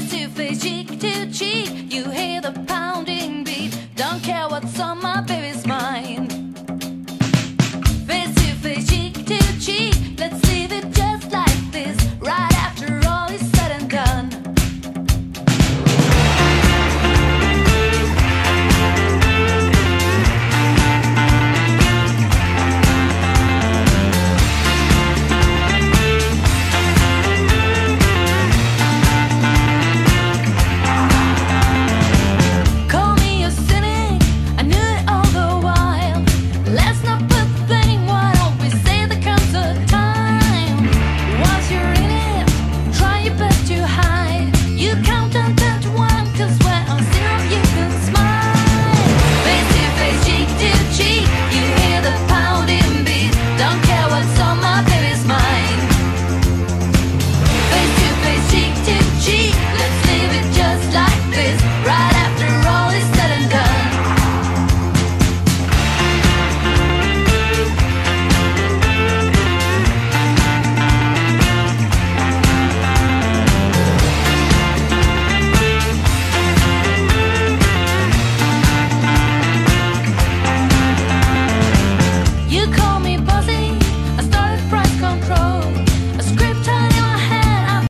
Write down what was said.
face to face, cheek to cheek. You hear the pounding beat. Don't care what some